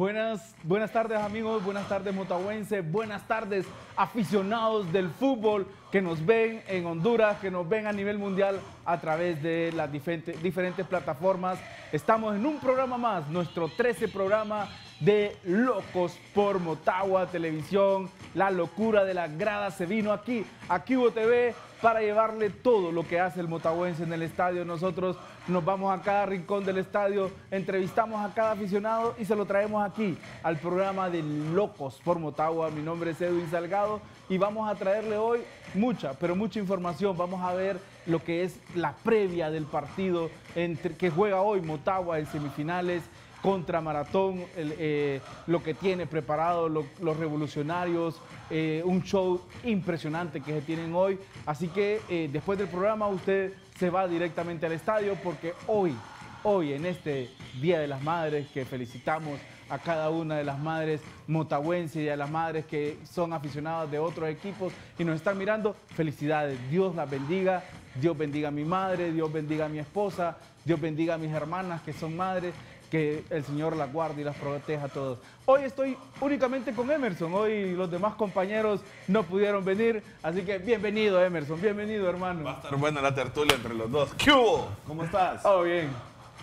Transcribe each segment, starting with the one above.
Buenas, buenas tardes amigos, buenas tardes motahuenses, buenas tardes aficionados del fútbol que nos ven en Honduras, que nos ven a nivel mundial a través de las diferentes, plataformas. Estamos en un programa más, nuestro 13 programa de Locos por Motagua Televisión. La locura de la grada se vino aquí, aquí TV, para llevarle todo lo que hace el motahuense en el estadio. Nosotros nos vamos a cada rincón del estadio, entrevistamos a cada aficionado y se lo traemos aquí al programa de Locos por Motagua. Mi nombre es Edwin Salgado y vamos a traerle hoy mucha, pero mucha información. Vamos a ver lo que es la previa del partido entre, que juega hoy Motagua en semifinales contra Maratón, eh, lo que tiene preparado los revolucionarios, eh, un show impresionante que se tienen hoy. Así que eh, después del programa usted se va directamente al estadio porque hoy, hoy en este Día de las Madres que felicitamos a cada una de las madres motahuenses y a las madres que son aficionadas de otros equipos y nos están mirando, felicidades, Dios las bendiga, Dios bendiga a mi madre, Dios bendiga a mi esposa, Dios bendiga a mis hermanas que son madres que el Señor las guarde y las proteja a todos. Hoy estoy únicamente con Emerson, hoy los demás compañeros no pudieron venir, así que bienvenido Emerson, bienvenido hermano. Va a estar buena la tertulia entre los dos. ¿Qué hubo? ¿Cómo estás? Todo bien.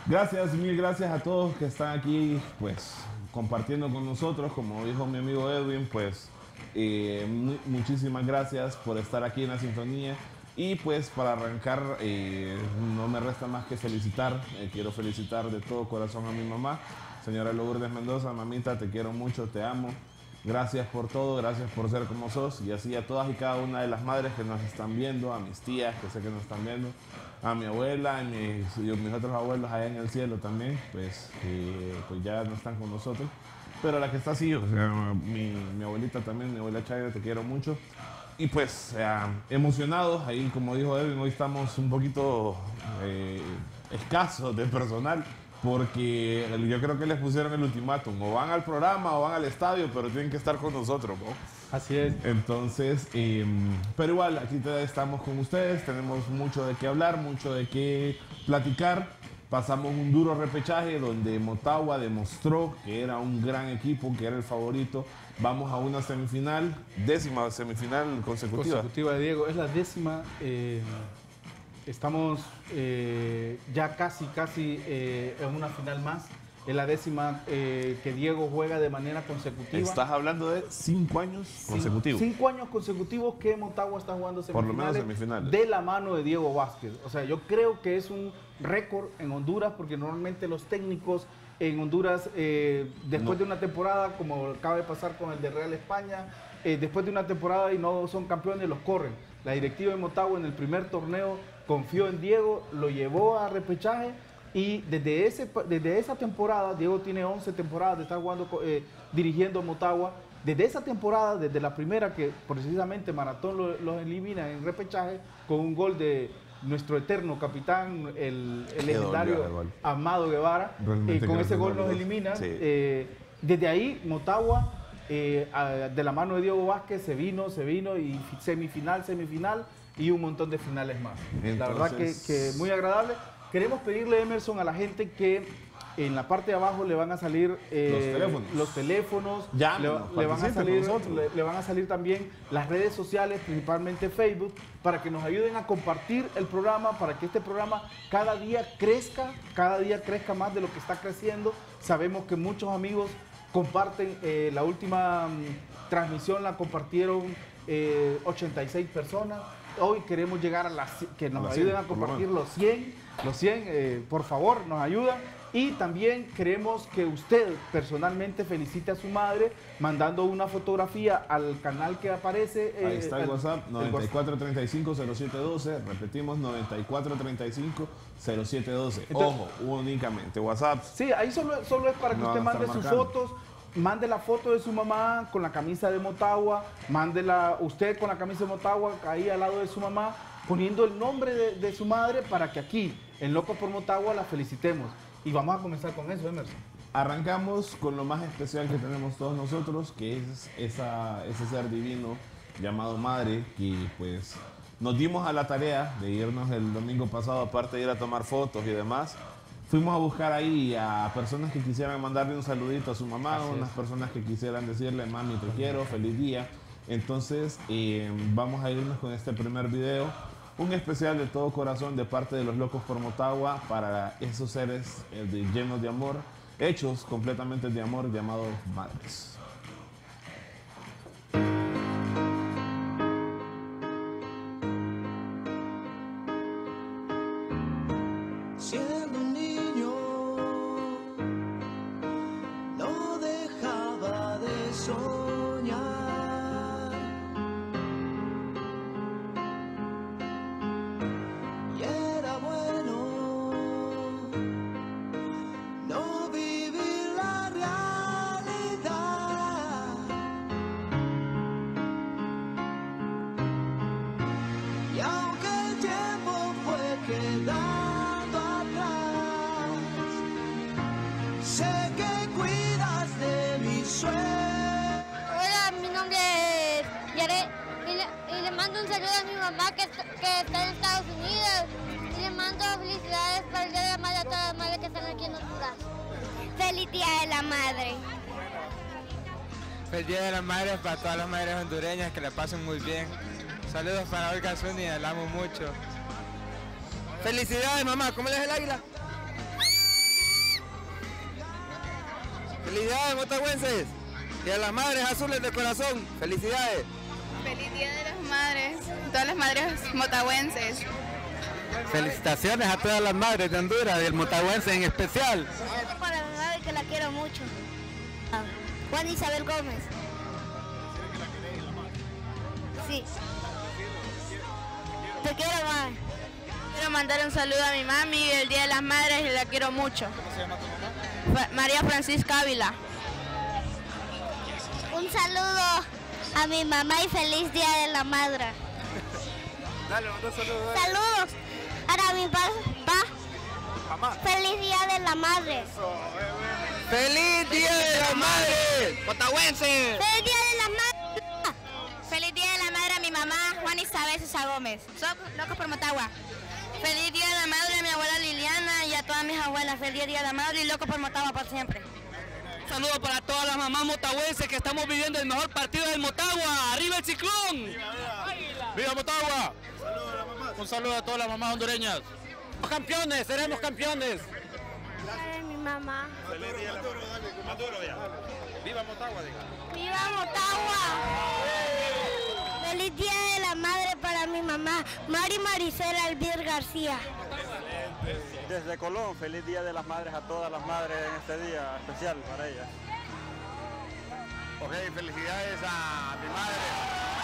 Gracias, mil gracias a todos que están aquí, pues, compartiendo con nosotros, como dijo mi amigo Edwin, pues, eh, muchísimas gracias por estar aquí en la sintonía. Y pues para arrancar, eh, no me resta más que felicitar, eh, quiero felicitar de todo corazón a mi mamá, señora Lourdes Mendoza, mamita, te quiero mucho, te amo. Gracias por todo, gracias por ser como sos y así a todas y cada una de las madres que nos están viendo, a mis tías que sé que nos están viendo, a mi abuela, a mis, mis otros abuelos allá en el cielo también, pues, pues ya no están con nosotros. Pero la que está así, mi, mi abuelita también, mi abuela Chayra, te quiero mucho y pues emocionados, ahí como dijo Edwin, hoy estamos un poquito eh, escasos de personal porque yo creo que les pusieron el ultimátum, o van al programa o van al estadio, pero tienen que estar con nosotros. ¿no? Así es. Entonces, em, pero igual, aquí estamos con ustedes, tenemos mucho de qué hablar, mucho de qué platicar. Pasamos un duro repechaje donde Motagua demostró que era un gran equipo, que era el favorito. Vamos a una semifinal, décima semifinal consecutiva. Consecutiva de Diego, es la décima. Eh, estamos eh, ya casi, casi eh, en una final más. Es la décima que Diego juega de manera consecutiva. Estás hablando de cinco años consecutivos. Cinco, años consecutivos que Motagua está jugando semifinales, Por lo menos semifinales. De la mano de Diego Vázquez. O sea, yo creo que es un récord en Honduras porque normalmente los técnicos en Honduras eh, después de una temporada, como acaba de pasar con el de Real España, eh, después de una temporada y no son campeones, los corren. La directiva de Motagua en el primer torneo confió en Diego, lo llevó a repechaje y desde, ese, desde esa temporada, Diego tiene 11 temporadas de estar jugando, eh, dirigiendo Motagua, desde esa temporada, desde la primera que precisamente Maratón los elimina en repechaje con un gol de nuestro eterno capitán, el, legendario Amado Guevara. Eh, con ese gol nos elimina. Eh, desde ahí, Motagua, eh, de la mano de Diego Vázquez, se vino, se vino y semifinal, semifinal y un montón de finales más. La verdad que, que muy agradable. Queremos pedirle, Emerson, a la gente que en la parte de abajo le van a salir eh, los teléfonos, le, van a salir, le, van a salir también las redes sociales, principalmente Facebook, para que nos ayuden a compartir el programa, para que este programa cada día crezca, cada día crezca más de lo que está creciendo. Sabemos que muchos amigos comparten, eh, la última mm, transmisión la compartieron 86 eh, personas. Hoy queremos llegar a las que nos ayuden a compartir los 100, los 100, por favor, nos ayudan y también queremos que usted personalmente felicite a su madre mandando una fotografía al canal que aparece. Eh, Ahí está el, WhatsApp, 9435-0712. Repetimos, 9435-0712. Ojo, únicamente WhatsApp. Sí, ahí solo, solo es para que usted mande sus fotos mande la foto de su mamá con la camisa de Motagua, mándela usted con la camisa de Motagua ahí al lado de su mamá, poniendo el nombre de, de su madre para que aquí, en Loco por Motagua, la felicitemos. Y vamos a comenzar con eso, Emerson. Arrancamos con lo más especial que tenemos todos nosotros, que es esa, ese ser divino llamado Madre, que pues nos dimos a la tarea de irnos el domingo pasado, aparte de ir a tomar fotos y demás, fuimos a buscar ahí a personas que quisieran mandarle un saludito a su mamá, Así unas es. personas que quisieran decirle, mami, te quiero, feliz día. Entonces, eh, vamos a irnos con este primer video. Un especial de todo corazón de parte de los locos por Motagua para esos seres eh, llenos de amor, hechos completamente de amor llamados madres. Que la pasen muy bien. Saludos para Olga Zúñiga, la amo mucho. Felicidades mamá, ¿cómo le es el águila? Felicidades motagüenses y a las madres azules de corazón, felicidades. Feliz Día de las Madres, todas las madres motahuenses. Felicitaciones a todas las madres de Honduras y el motagüense en especial. Para mi madre que la quiero mucho. Juan Isabel Gómez. Sí. Te quiero más. Quiero mandar un saludo a mi mami el Día de las Madres y la quiero mucho. ¿Cómo se llama tu mamá? María Francisca Ávila. Un saludo a mi mamá y feliz Día de la Madre. Dale, manda saludos. Saludos para mi papá. Feliz Día de la Madre. ¡Feliz Día de las Madres! ¡Motagüenses! Feliz Día de mamá, Juan Isabel Sosa Gómez. Soy locos por Motagua. Feliz Día de la Madre a mi abuela Liliana y a todas mis abuelas. Feliz Día de la Madre y locos por Motagua por siempre. Un saludo para todas las mamás motagüenses que estamos viviendo el mejor partido del Motagua. ¡Arriba el ciclón! ¡Viva Motagua! Un saludo a todas las mamás hondureñas. ¡Somos campeones! ¡Seremos campeones! Para mi mamá. ¡Viva Motagua! ¡Viva Motagua! Feliz Día de la Madre para mi mamá, Mari Maricela Albier García. Desde Colón, feliz Día de las Madres a todas las madres en este día especial para ellas. Ok, felicidades a mi madre.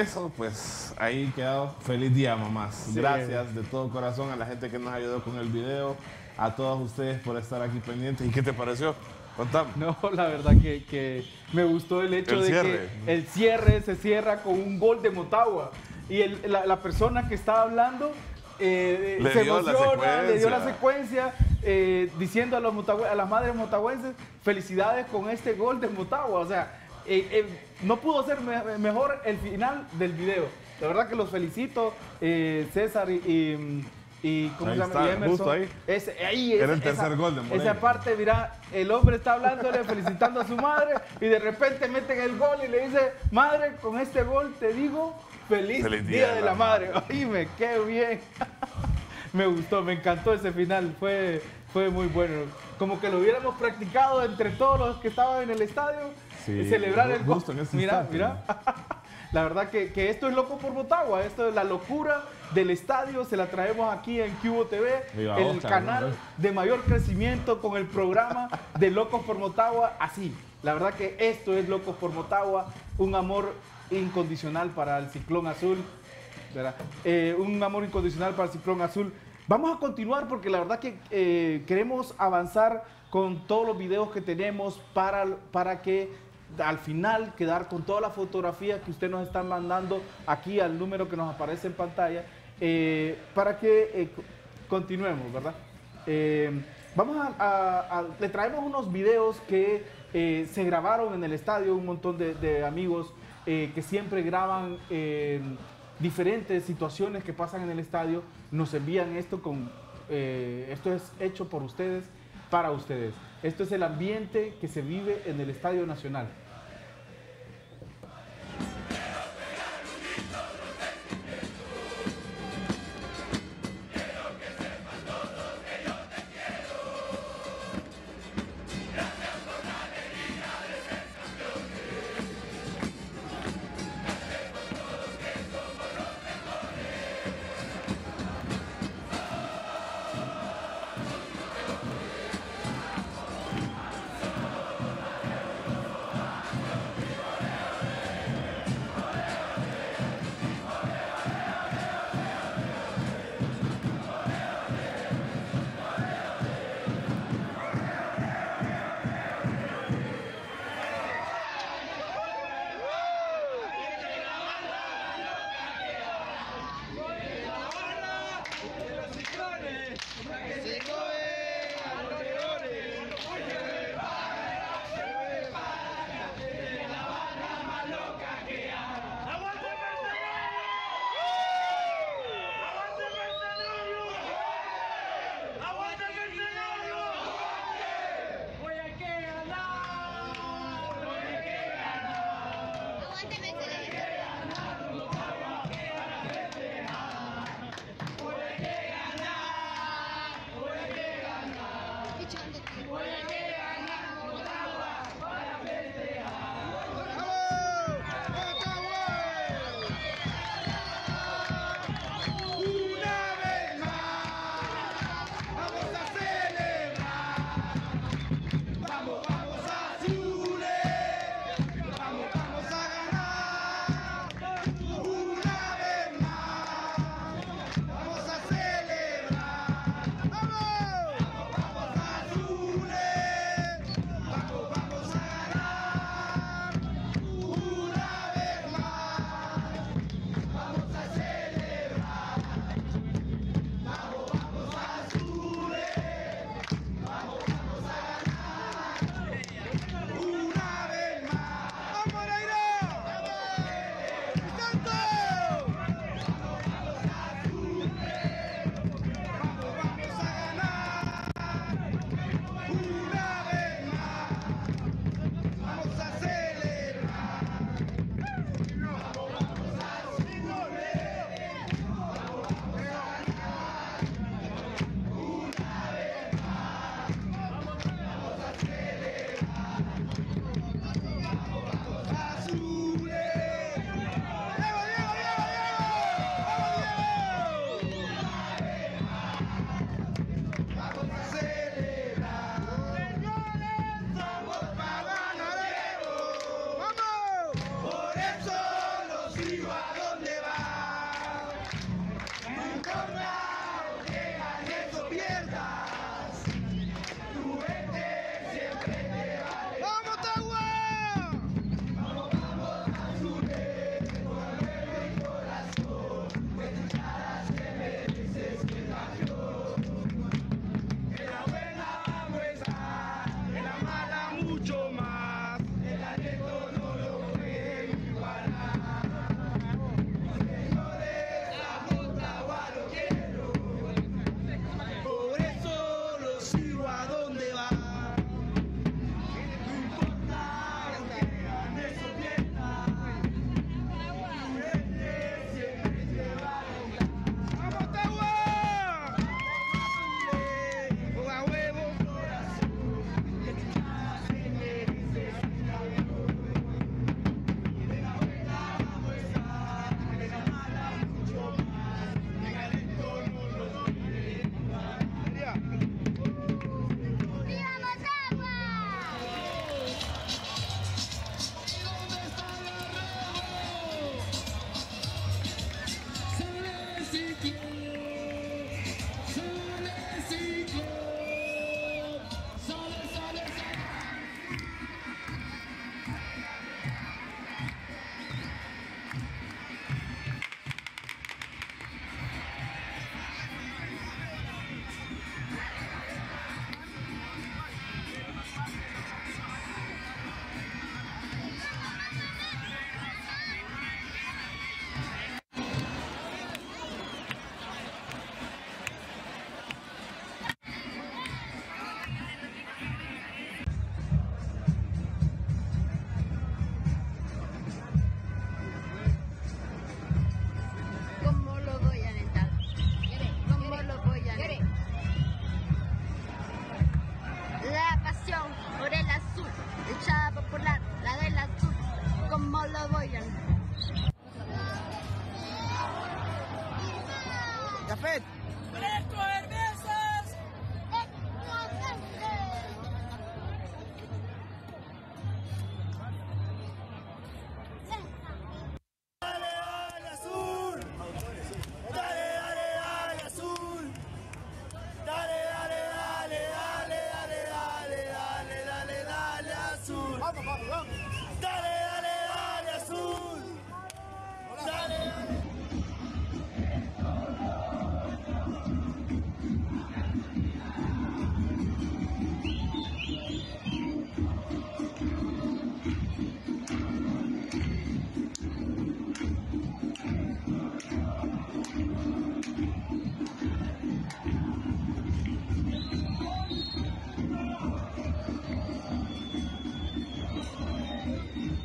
Eso, pues ahí quedó. Feliz día, mamás. Gracias de todo corazón a la gente que nos ayudó con el video, a todos ustedes por estar aquí pendientes. ¿Y qué te pareció? Contame. No, la verdad que, que me gustó el hecho El de cierre. que el cierre se cierra con un gol de Motagua. Y el- la, la persona que estaba hablando eh, Le se emociona, le dio la secuencia. eh, diciendo a, los a las madres motagüenses, felicidades con este gol de Motagua. O sea, eh, eh, no pudo ser me- mejor el final del video. La verdad que los felicito, eh, César y... y y ¿cómo Ahí se llama? está, Emerson. justo ahí. Ese- ahí Era esa- el tercer esa- gol de Moreira. Esa parte, mira, el hombre está hablándole, felicitando a su madre y de repente meten el gol y le dice, madre, con este gol te digo feliz, Feliz día, de la, madre. Oíme, qué bien. me gustó, me encantó ese final, fue, fue muy bueno. Como que lo hubiéramos practicado entre todos los que estaban en el estadio, Sí, celebrar el gol. Mira, instante. mira. La verdad que, que esto es loco por Motagua, esto es la locura del estadio, se la traemos aquí en Cubo TV, Viva el Oscar, canal de mayor crecimiento con el programa de Locos por Motagua, así. La verdad que esto es Locos por Motagua, un amor incondicional para el Ciclón Azul. Eh, un amor incondicional para el Ciclón Azul. Vamos a continuar porque la verdad que eh, queremos avanzar con todos los videos que tenemos para, para que al final quedar con todas las fotografías que usted nos está mandando aquí al número que nos aparece en pantalla eh, para que eh, co- continuemos, ¿verdad? Eh, vamos a, le traemos unos videos que se grabaron en el estadio, un montón de, de amigos que siempre graban diferentes situaciones que pasan en el estadio, nos envían esto con, esto es hecho por ustedes, para ustedes. Esto es el ambiente que se vive en el Estadio Nacional.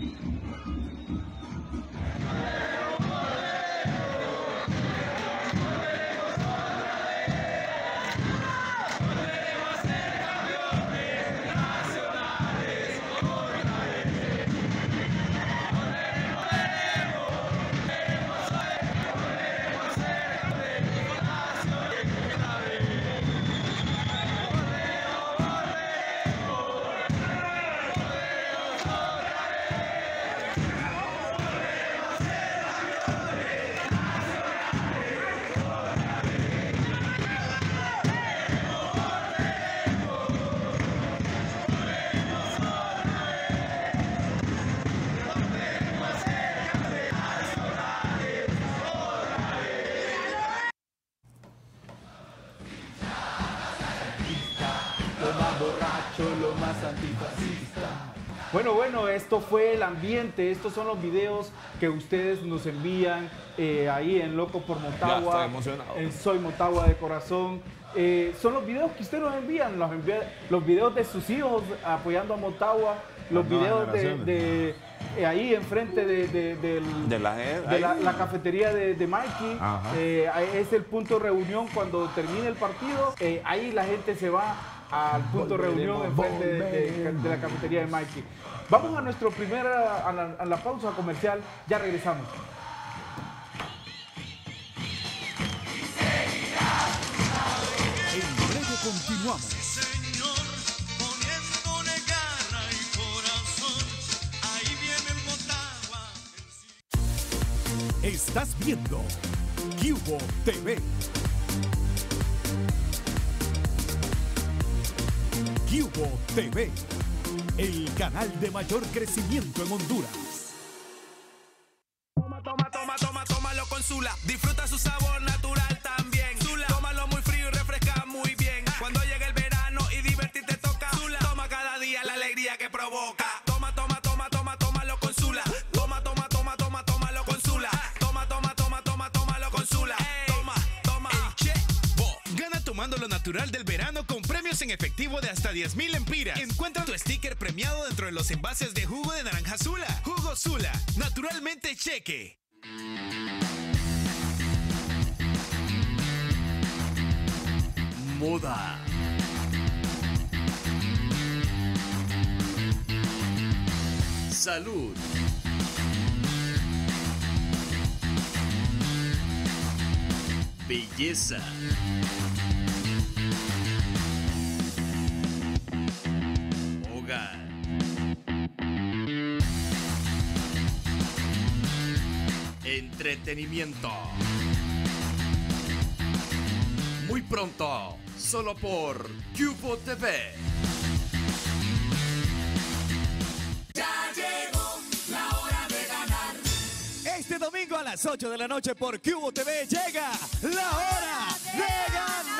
あっ! Bueno, bueno, esto fue el ambiente, estos son los videos que ustedes nos envían eh, ahí en Loco por Motagua, estoy emocionado. en Soy Motagua de Corazón. Eh, son los videos que ustedes nos envían, los, envía- los videos de sus hijos apoyando a Motagua, los videos de, eh, ahí enfrente de, de- del- De la gente. de la, la cafetería de, de Mikey. Eh, es el punto de reunión cuando termine el partido. eh, ahí la gente se va al punto reunión enfrente de, de- de la cafetería de Mikey. Vamos a nuestro primera, a la, a la pausa comercial. Ya regresamos. En breve continuamos. Señor, poniéndole garra y corazón, ahí viene el Motagua. Estás viendo Cubo TV. Cubo TV, el canal de mayor crecimiento en Honduras. Los envases de jugo de naranja Zula. Jugo Zula, naturalmente cheque. Moda. Salud. Belleza. Entretenimiento. Muy pronto, solo por Cubo TV. Ya llegó la hora de ganar. Este domingo a las 8 de la noche por Cubo TV llega la hora de ganar.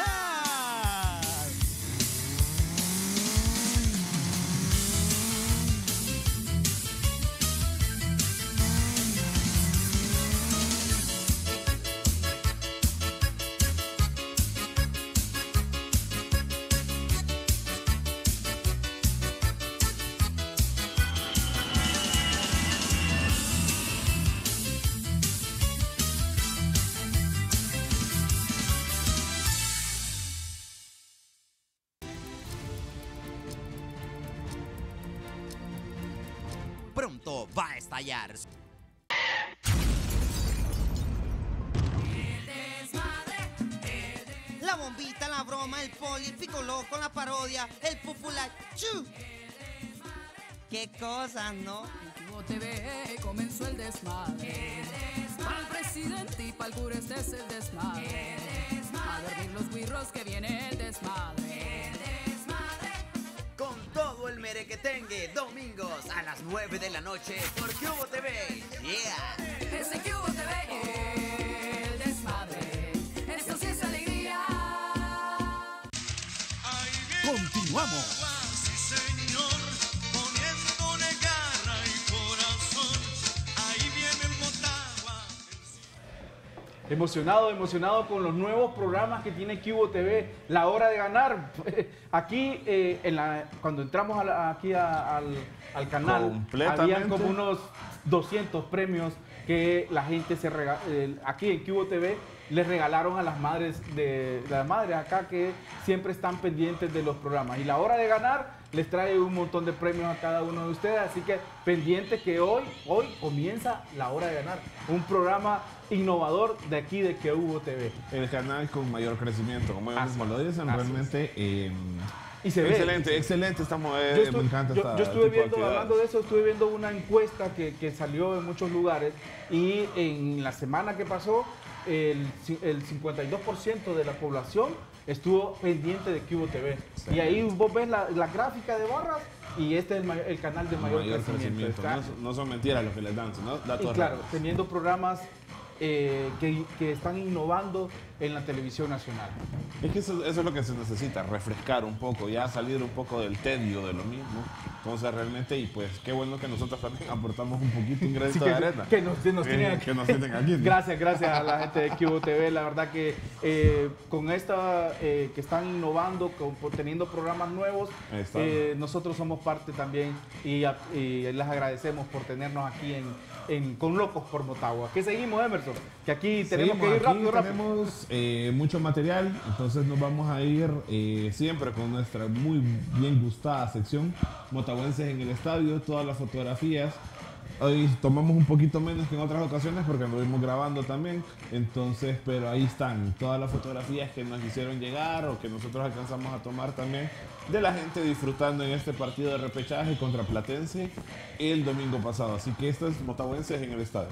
Estallar. La bombita, la broma, el poli, el pico loco, la parodia, el popular. ¡Chu! Qué cosas, ¿no? TV comenzó el desmadre. Para el presidente y para el cura este es el desmadre. A dormir los guirros que viene el desmadre. Todo el merequetengue, domingos a las 9 de la noche por Cubo TV. Yeah. Ese Cubo TV, el desmadre. Esto sí es alegría. Continuamos. Emocionado, emocionado con los nuevos programas que tiene Cubo TV, la hora de ganar. Aquí, eh, en la- cuando entramos a la- aquí a- al, al canal, habían como unos 200 premios que la gente se rega- eh, aquí en Cubo TV les regalaron a las madres de las madres acá que siempre están pendientes de los programas. Y la hora de ganar les trae un montón de premios a cada uno de ustedes, así que pendientes que hoy, hoy comienza la hora de ganar. Un programa innovador de aquí de Cubo TV. El canal con mayor crecimiento, como ellos Así mismos lo dicen, así realmente. eh, Y se ve. excelente, excelente. Estamos, eh, Yo estuve, me encanta yo- esta yo estuve de viendo, hablando de eso, estuve viendo una encuesta que, que salió en muchos lugares y en la semana que pasó el, el 52% de la población estuvo pendiente de Cubo TV. Y ahí vos ves la, la gráfica de barras y este es el, canal de mayor, mayor crecimiento. No, no son mentiras lo que les dan, sino y datos claro, reales. teniendo programas eh, que, que están innovando en la televisión nacional. Es que eso, eso es lo que se necesita, refrescar un poco, ya salir un poco del tedio de lo mismo. Entonces realmente, y pues qué bueno que nosotros también aportamos un poquito un granito Sí, de arena. que nos- nos tienen aquí. que nos tienen aquí. ¿no? Gracias, gracias a la gente de Cubo TV. La verdad que eh, con esta eh, que están innovando, con, teniendo programas nuevos, eh, nosotros somos parte también y, y les agradecemos por tenernos aquí en, en- con Locos por Motagua. ¿Qué seguimos, Emerson? Que aquí tenemos Seguimos, que ir rápido, rápido. tenemos eh, mucho material, entonces nos vamos a ir eh, siempre con nuestra muy bien gustada sección Motahuenses en el estadio, todas las fotografías. Hoy tomamos un poquito menos que en otras ocasiones porque lo vimos grabando también, entonces, pero ahí están todas las fotografías que nos hicieron llegar o que nosotros alcanzamos a tomar también de la gente disfrutando en este partido de repechaje contra Platense el domingo pasado. Así que esto es Motahuenses en el estadio.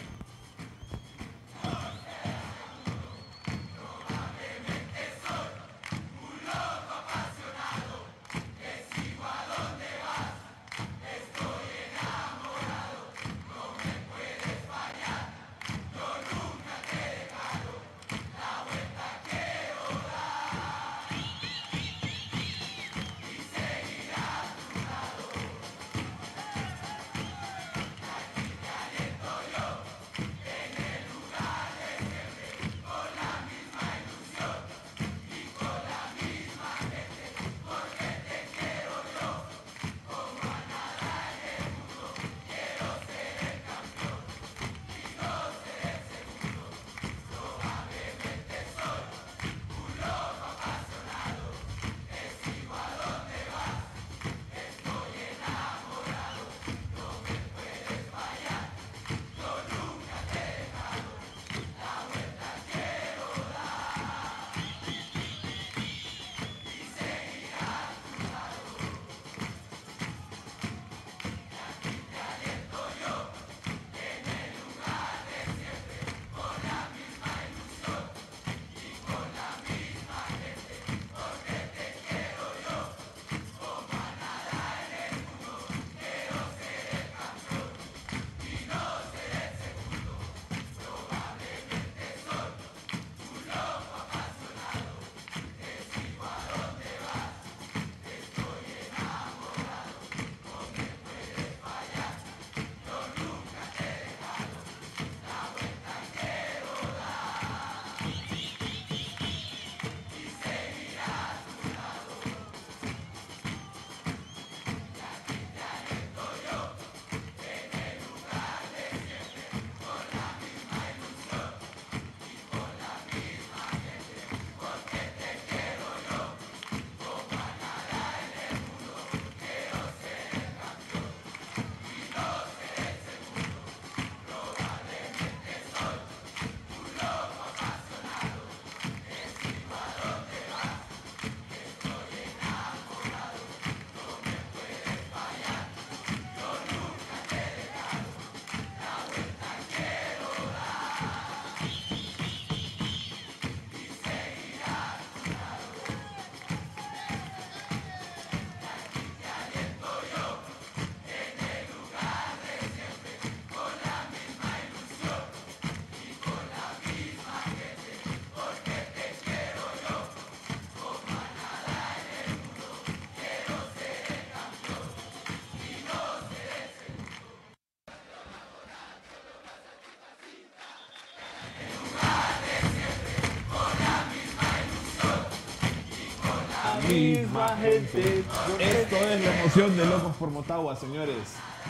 Misma gente. Esto es la emoción de Locos por Motagua, señores.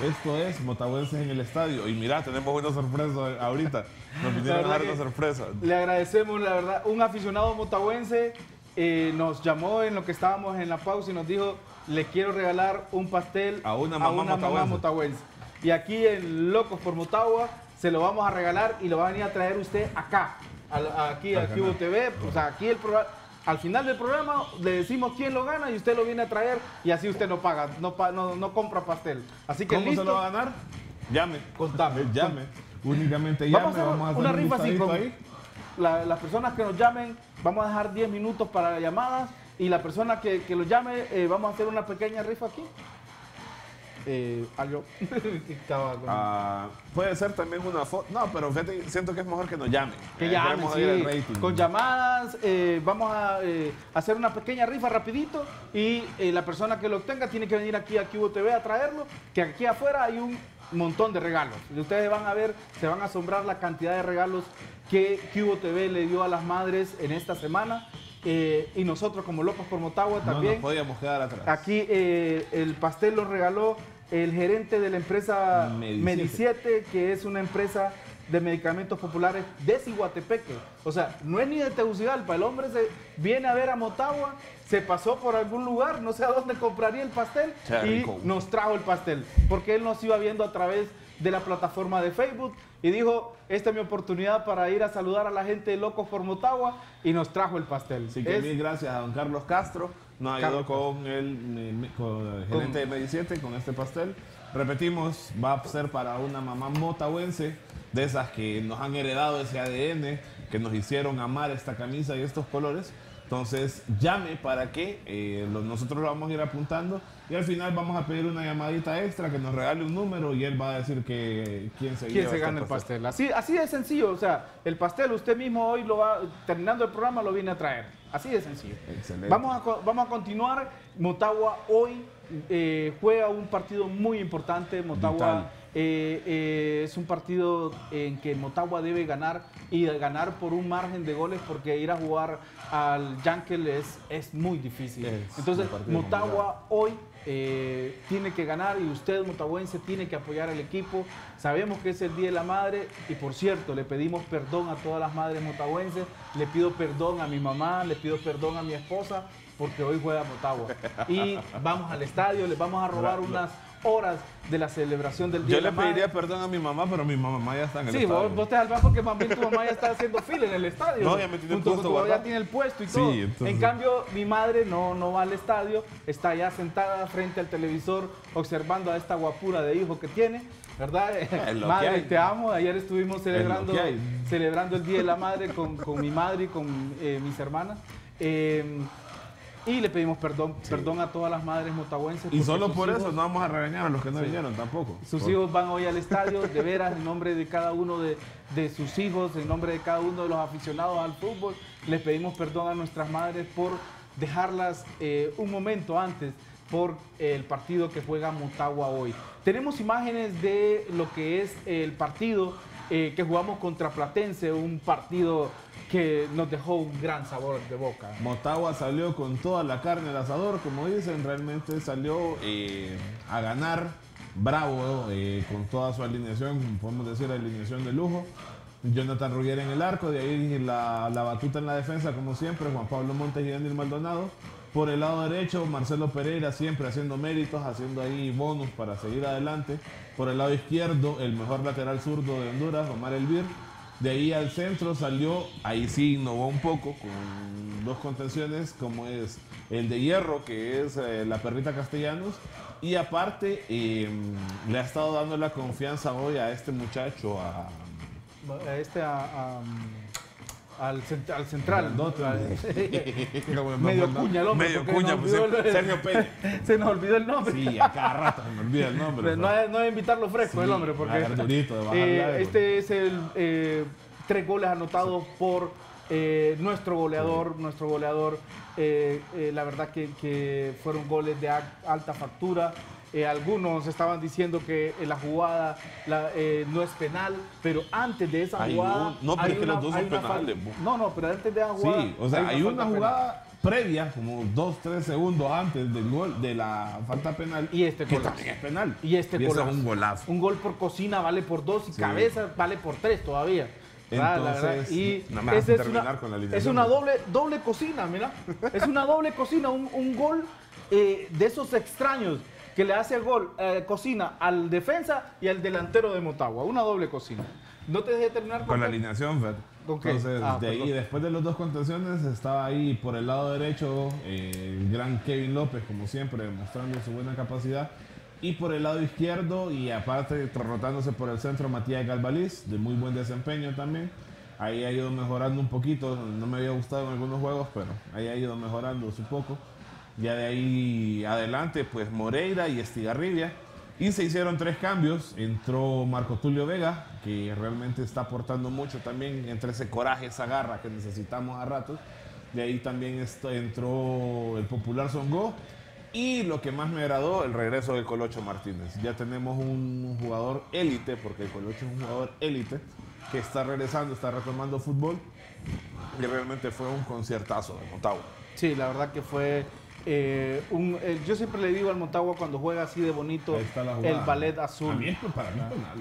Esto es Motahuenses en el estadio. Y mira, tenemos una sorpresa ahorita. Nos vinieron a dar una sorpresa. Le agradecemos, la verdad. Un aficionado motahuense eh, nos llamó en lo que estábamos en la pausa y nos dijo, le quiero regalar un pastel A una mamá motahuense". motahuense. Y aquí en Locos por Motagua se lo vamos a regalar y lo va a venir a traer usted acá, al- aquí Al a. TV. O sea, aquí el programa... Al final del programa le decimos quién lo gana y usted lo viene a traer y así usted no paga, no, pa- no, no compra pastel. Así que ¿Cómo listo. se lo va a ganar? Llame. Contame. Llame. Únicamente llame. Vamos a hacer Vamos a hacer una un rifa así listadito con ahí. la- las personas que nos llamen. Vamos a dejar 10 minutos para llamadas y la persona que, que lo llame, eh, vamos a hacer una pequeña rifa aquí. Eh, algo que estaba con- Ah, puede ser también una foto. No, pero fíjate, siento que es mejor que nos llamen. Que Eh, llamen, sí, con llamadas, eh, vamos a eh, hacer una pequeña rifa rapidito y la persona que lo obtenga tiene que venir aquí a Cubo TV a traerlo, que aquí afuera hay un montón de regalos. Y ustedes van a ver, se van a asombrar la cantidad de regalos que Cubo TV le dio a las madres en esta semana. Eh, y nosotros como Locos por Motagua No también. nos podíamos quedar atrás. Aquí eh, el pastel lo regaló el gerente de la empresa Medisiete. Medisiete, que es una empresa de medicamentos populares de Ciguatepeque. O sea, no es ni de Tegucigalpa. El hombre se viene a ver a Motagua, se pasó por algún lugar, no sé a dónde compraría el pastel Qué y rico. nos trajo el pastel. Porque él nos iba viendo a través de la plataforma de Facebook y dijo, esta es mi oportunidad para ir a saludar a la gente de Locos por Motagua y nos trajo el pastel. Así que Es- mil gracias a don Carlos Castro. Nos ayudó Carlos con el, con gerente de Medisiete con este pastel. Repetimos, va a ser para una mamá motahuense, de esas que nos han heredado ese ADN, que nos hicieron amar esta camisa y estos colores. Entonces, llame para que eh, lo- nosotros lo vamos a ir apuntando y al final vamos a pedir una llamadita extra que nos regale un número y él va a decir que quién se, ¿Quién se este gana el pastel? Así, así de sencillo, o sea, el pastel usted mismo hoy lo va, terminando el programa lo viene a traer. Así de sencillo. Excelente. Vamos a, vamos a continuar. Motagua hoy eh, juega un partido muy importante. Motagua. Eh, eh, es un partido en que Motagua debe ganar y ganar por un margen de goles porque ir a jugar al Yankel es, es muy difícil. Es Entonces, Motagua hoy eh, tiene que ganar y usted, motahuense, tiene que apoyar al equipo. Sabemos que es el Día de la Madre y por cierto, le pedimos perdón a todas las madres motahuenses, le pido perdón a mi mamá, le pido perdón a mi esposa porque hoy juega Motagua. Y vamos al estadio, les vamos a robar unas horas de la celebración del Día Yo de le Madre. pediría perdón a mi mamá, pero mi mamá ya está en el Sí, estadio. vos, vos te salvás porque más bien tu mamá ya está haciendo fila en el estadio. No, ya me tiene el puesto ya tiene el puesto y Sí, todo. entonces- En cambio, mi madre no, no va al estadio, está ya sentada frente al televisor observando a esta guapura de hijo que tiene. ¿Verdad? Madre, te amo. Ayer estuvimos celebrando, celebrando el Día de la Madre con, con mi madre y con eh, mis hermanas. Eh, y le pedimos perdón, perdón a todas las madres motahuenses. Y solo por hijos- eso no vamos a regañar a los que no Sí. vinieron tampoco. sus Por- hijos van hoy al estadio, de veras, en nombre de cada uno de, de sus hijos, en nombre de cada uno de los aficionados al fútbol, les pedimos perdón a nuestras madres por dejarlas eh, un momento antes por el partido que juega Motagua hoy. Tenemos imágenes de lo que es el partido eh, que jugamos contra Platense, un partido que nos dejó un gran sabor de boca. Motagua salió con toda la carne al asador, como dicen, realmente salió eh, a ganar bravo eh, con toda su alineación, podemos decir alineación de lujo. Jonathan Ruggeri en el arco, de ahí la, la batuta en la defensa, como siempre, Juan Pablo Montes y Daniel Maldonado. Por el lado derecho, Marcelo Pereira siempre haciendo méritos, haciendo ahí bonus para seguir adelante. Por el lado izquierdo, el mejor lateral zurdo de Honduras, Omar Elvir. De ahí al centro salió, ahí sí innovó un poco con dos contenciones, como es el de hierro, que es eh, la perrita Castellanos. Y aparte, eh, le ha estado dando la confianza hoy a este muchacho, a Este a- al, cent- al central. Como Medio no, cuña el hombre. medio cuña, pues, el- Sergio Pérez. Se nos olvidó el nombre. Sí, a cada rato se me olvida el nombre. No, es, no es invitarlo fresco Sí, el hombre, porque Arturito, de eh, este es el eh, tres goles anotados por eh, nuestro goleador, nuestro goleador. eh, eh, la verdad que, que fueron goles de alta factura. Eh, algunos estaban diciendo que eh, la jugada la, eh, no es penal, pero antes de esa Hay jugada. un- no, pero hay es que los dos son penales. No, no, pero antes de esa jugada. Sí, o sea, hay una penal. jugada previa, como dos, tres segundos antes del gol, de la falta penal. Y este que también es penal. Y este golazo. es un golazo. Un gol por cocina vale por dos y Sí. cabeza vale por tres todavía. verdad, Entonces, y nada más esa es una, con la es una doble, doble cocina, mira. Es una doble cocina, un, un gol eh, de esos extraños que le hace gol, eh, cocina al defensa y al delantero de Motagua. Una doble cocina. No te dejes terminar Con la qué? alineación, Fer. ¿Con qué? Entonces, Ah, de ahí, después de los dos contenciones, estaba ahí por el lado derecho eh, el gran Kevin López, como siempre, demostrando su buena capacidad. Y por el lado izquierdo, y aparte, rotándose por el centro, Matías Galvaliz, de muy buen desempeño también. Ahí ha ido mejorando un poquito, no me había gustado en algunos juegos, pero ahí ha ido mejorando su poco. Ya de ahí adelante, pues Moreira y Estigarribia. Y se hicieron tres cambios. Entró Marco Tulio Vega, que realmente está aportando mucho también entre ese coraje, esa garra que necesitamos a ratos. De ahí también entró el popular Songo. Y lo que más me agradó, el regreso del Colocho Martínez. Ya tenemos un jugador élite, porque el Colocho es un jugador élite, que está regresando, está retomando fútbol. Y realmente fue un conciertazo de Motagua. Sí, la verdad que fue eh, un. el- yo siempre le digo al Motagua cuando juega así de bonito el ballet azul. Mí es para mí es penal.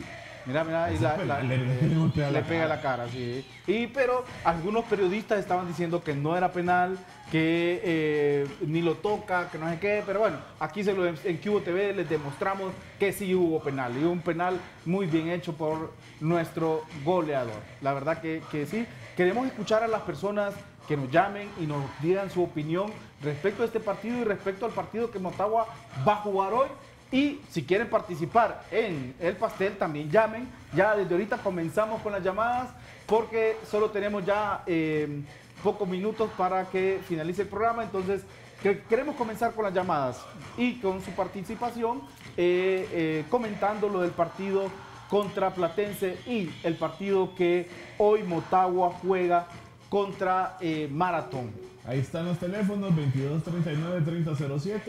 Mira, mira, y la- la- le- pega la cara, sí. Y pero algunos periodistas estaban diciendo que no era penal, que eh, ni lo toca, que no sé qué, pero bueno, aquí se lo, en Cubo TV les demostramos que sí hubo penal, y un penal muy bien hecho por nuestro goleador. La verdad que, que sí, queremos escuchar a las personas que nos llamen y nos digan su opinión respecto a este partido y respecto al partido que Motagua va a jugar hoy. Y si quieren participar en el pastel, también llamen. Ya desde ahorita comenzamos con las llamadas porque solo tenemos ya eh, pocos minutos para que finalice el programa. Entonces, que- queremos comenzar con las llamadas y con su participación eh, eh, comentando lo del partido contra Platense y el partido que hoy Motagua juega contra eh, Maratón. Ahí están los teléfonos 2239-3007.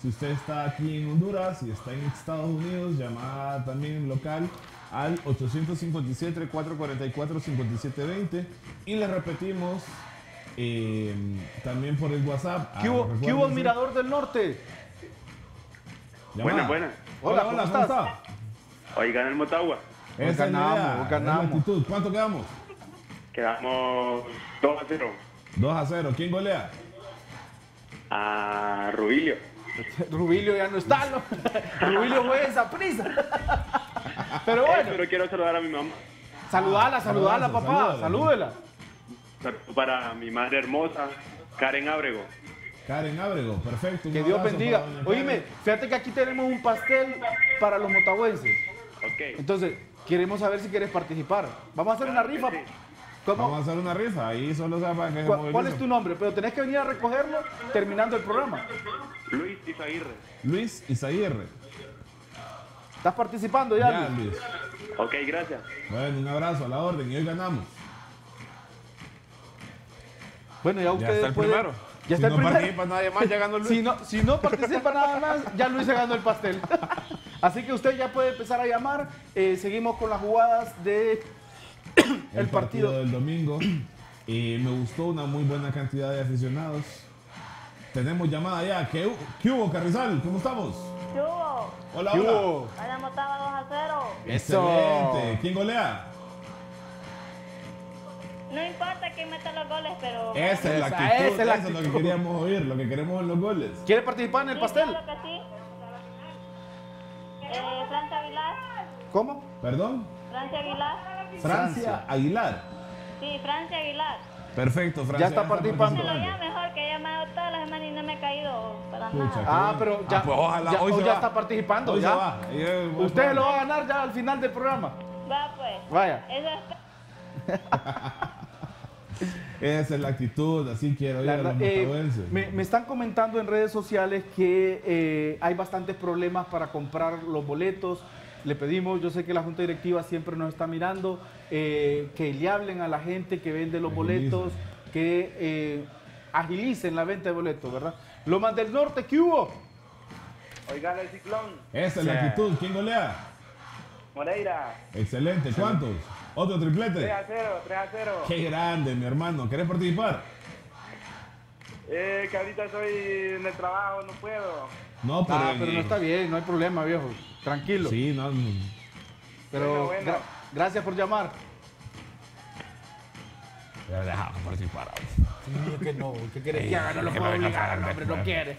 Si usted está aquí en Honduras y está en Estados Unidos, llamada también local al 857-444-5720. Y le repetimos eh, también por el WhatsApp. ¿Qué hubo, Ah, qué hubo, recuérdense. Mirador del Norte? Llamada. Buenas, buenas. Hola, ¿cómo estás? está? Hoy gana el Motagua. Esa ganamos, hoy. ¿Cuánto quedamos? Quedamos 2 a 0 2 a 0. ¿Quién golea? a Rubilio. Rubilio ya no está, ¿no? Rubilio juega esa prisa. Pero Eh, bueno, pero quiero saludar a mi mamá. saludala, saludala, papá, salúdela. Para mi madre hermosa, Karen Ábrego. Karen Ábrego. Perfecto. Que Dios bendiga. Oíme, fíjate que aquí tenemos un pastel para los motagüenses. Ok. Entonces, queremos saber si quieres participar. Vamos a hacer una rifa. ¿Cómo? Vamos a hacer una rifa. Ahí solo se para que ¿Cuál, cuál es tu nombre? Pero tenés que venir a recogerlo terminando el programa. Luis Izaguirre. Luis Izaguirre. ¿Estás participando ya, Ya, Luis? Luis. Ok, gracias. Bueno, un abrazo a la orden y hoy ganamos. Bueno, ya ustedes está el pueden- primero. Ya Si está el no primero. participa nadie más, ya ganó Luis. Si no, si no participa nada más, ya Luis se ganó el pastel. Así que usted ya puede empezar a llamar. Eh, seguimos con las jugadas de el, el partido. partido. del domingo. Y me gustó una muy buena cantidad de aficionados. Tenemos llamada ya. ¿Qué, qué hubo, Carrizal? ¿Cómo estamos? ¿Qué hubo? Hola, ¿Qué hola. hubo? Motagua 2 a 0. Excelente. ¿Quién golea? No importa quién meta los goles, pero. Esa es la actitud. esa es la eso es lo que queríamos oír, lo que queremos en los goles. ¿Quiere participar en el Sí, pastel? claro que sí. Eh, Francia Aguilar. ¿Cómo? ¿Perdón? Francia Aguilar. Francia Aguilar. Sí, Francia Aguilar. Perfecto, Francia. está participando. Se lo ya mejor que he llamado todas las semanas y no me he caído para Pucha, nada. Ah, pero ya, Ah, pues ojalá, ya, hoy hoy se ya va. está participando. Hoy se ya. va. Y, eh, Usted lo va a ganar ya al final del programa. Va pues. Vaya. Eso es. Esa es la actitud, así quiero ir La a los eh, me, me están comentando en redes sociales que eh, hay bastantes problemas para comprar los boletos. Le pedimos, yo sé que la Junta Directiva siempre nos está mirando, eh, que le hablen a la gente que vende los Agilicen. boletos, que eh, agilicen la venta de boletos, ¿verdad? Lomas del Norte, ¿qué hubo? Oigan el ciclón. Esa es la actitud. ¿Quién golea? Moreira. Excelente. ¿Cuántos? ¿Otro triplete? 0, 3 a 0. Qué grande, mi hermano. ¿Querés participar? Eh, que ahorita estoy en el trabajo, no puedo. No, pero. Ah, pero no está bien, no hay problema, viejo. Tranquilo. Sí, no. no. Pero Bueno, bueno. gra- gracias por llamar. Ya dejamos participar. que no, ¿qué quieres que haga? No lo que puedo obligar, cagar hombre, no quiere.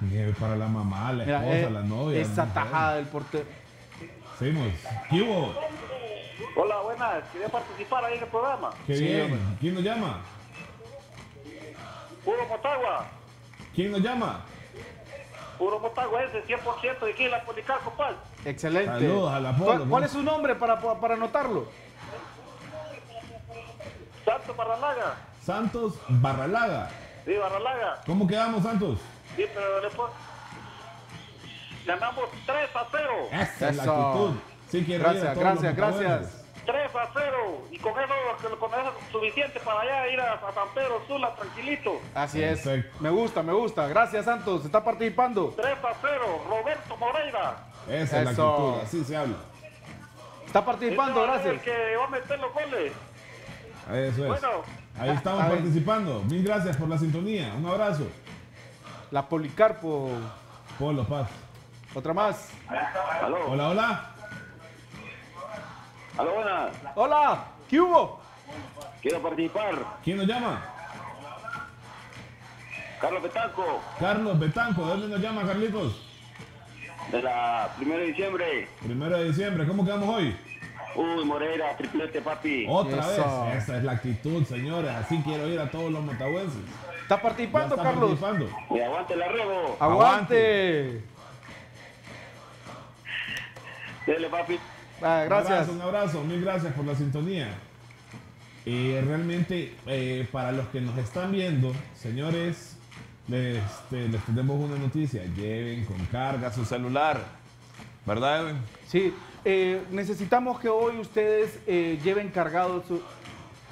Ni Para la mamá, la Mira, esposa, eh, la novia. esa tajada del portero. Seguimos. ¿Qué hubo? Hola, buenas. ¿Quería participar ahí en el programa? Qué Sí, bien. hombre. ¿Quién nos llama? Puro Motagua. ¿Quién nos llama? Puro Motagua ese, 100% de aquí en la Policarpo Paz. Excelente. Saludos a la Polo, ¿Cuál, es su nombre para, para anotarlo? Santo Barralaga. Santos Barralaga. Sí, Barralaga. ¿Cómo quedamos, Santos? Sí, pero le puedo... ganamos 3 a 0. Esa es la actitud. Sí, Gracias, gracias, gracias. 3 a 0. Y con eso, con eso es suficiente para allá ir a, a San Pedro Sula tranquilito. Así es. Perfecto. Me gusta, me gusta. Gracias, Santos. Está participando. 3 a 0. Roberto Moreira. Esa es la Eso. actitud, así se habla. Está participando, ser gracias. El que va a meter los goles. Eso es. Bueno. Ahí estamos A ver. participando. Mil gracias por la sintonía. Un abrazo. La Policarpo. Polo Paz. Otra más. Aló. Hola, hola. Buenas. Hola. ¿Qué hubo? Quiero participar. ¿Quién nos llama? Carlos Petanco, Carlos Betanco. ¿De dónde nos llama, Carlitos? de la 1 de diciembre. Primero de diciembre. ¿Cómo quedamos hoy? Uy, Moreira, triplete, papi. Otra Eso. vez. Esa es la actitud, señores. Así quiero ir a todos los motahuenses. ¿Está participando, está Carlos? participando. Y aguante la rebo. Aguante. Dele, papi. Ah, Un gracias. abrazo, un abrazo. Mil gracias por la sintonía. Eh, realmente, eh, para los que nos están viendo, señores, les, este, les tenemos una noticia. Lleven con carga su celular. ¿Verdad, Edwin? Sí, eh, necesitamos que hoy ustedes eh, lleven cargado su...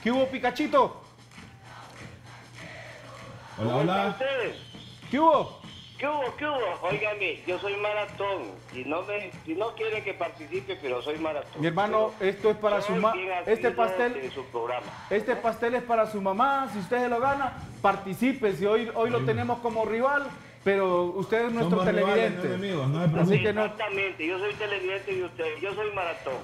¿Qué hubo, Picachito? Hola, ¿Cómo están hola. ustedes? ¿Qué hubo? ¿Qué hubo, qué hubo? Óigame, yo soy maratón. Y no me, si no quieren que participe, pero soy maratón. Mi hermano, Pero esto es para su soy ma... bien Este pastel, su programa. este pastel es para su mamá. Si usted se lo gana, participe. Si hoy, hoy lo tenemos como rival, pero usted es nuestro Somos rivales, televidente. no enemigos, no Así que no, Exactamente, yo soy televidente de ustedes, yo soy maratón.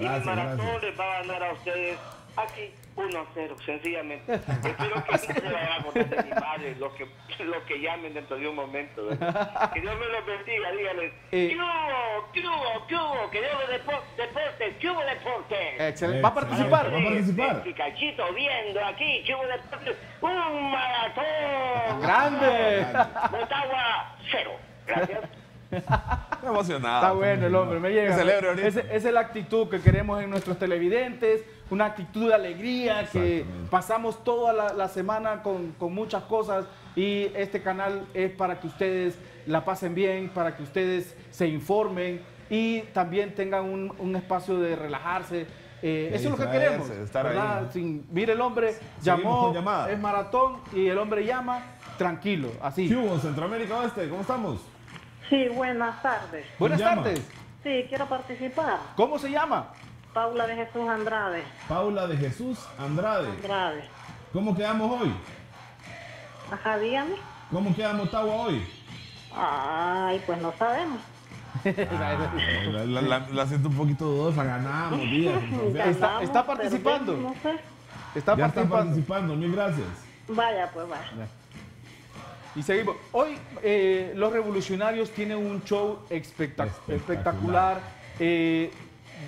y el maratón gracias. les va a ganar a ustedes aquí 1 a 0, sencillamente. Espero que no se vayan a acordar de mi madre, los que, los que llamen dentro de un momento. ¿verdad? Que Dios me los bendiga, díganles. Eh. ¿Qué hubo? ¿Qué hubo? ¿Qué hubo? Que Dios me depo- deporte, ¿qué hubo deporte? Excelente. ¿Va a participar? Va a participar. Picachito viendo aquí, ¿qué hubo deporte? Un maratón. ¡Grande! Motagua, cero. Gracias. Estoy emocionado. Está bueno el hombre, me llega. Esa es la actitud que queremos en nuestros televidentes, una actitud de alegría, que pasamos toda la, la semana con, con muchas cosas y este canal es para que ustedes la pasen bien, para que ustedes se informen y también tengan un, un espacio de relajarse. Eh, eso es lo que queremos. estar. Sin- mire, el hombre llamó, es maratón y el hombre llama tranquilo, así. ¿Qué hubo, Centroamérica Oeste? ¿Cómo estamos? Sí, buenas tardes. Buenas tardes. Sí, quiero participar. ¿Cómo se llama? Paula de Jesús Andrade. Paula de Jesús Andrade. Andrade. ¿Cómo quedamos hoy? Ajá, dígame. ¿Cómo queda Motagua hoy? Ay, pues no sabemos. La, la- la- la siento un poquito dudosa, ganamos, confianza. Está- está participando. No sé. Está ya está participando. participando, mil gracias. Vaya, pues vaya. Y seguimos. Hoy eh, los revolucionarios tienen un show espectac- Espectacular. espectacular. Eh,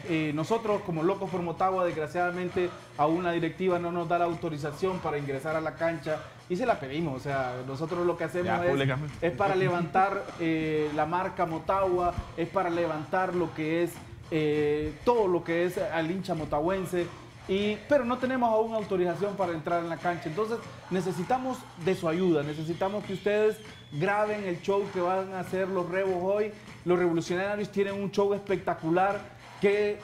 eh, nosotros, como Locos por Motagua, desgraciadamente, aún la directiva no nos da la autorización para ingresar a la cancha y se la pedimos. O sea, nosotros lo que hacemos Ya, es, públicamente. es para levantar eh, la marca Motagua, es para levantar lo que es eh, todo lo que es al hincha motahuense. Y, pero no tenemos aún autorización para entrar en la cancha. Entonces necesitamos de su ayuda, necesitamos que ustedes graben el show que van a hacer los Rebos hoy. Los revolucionarios tienen un show espectacular que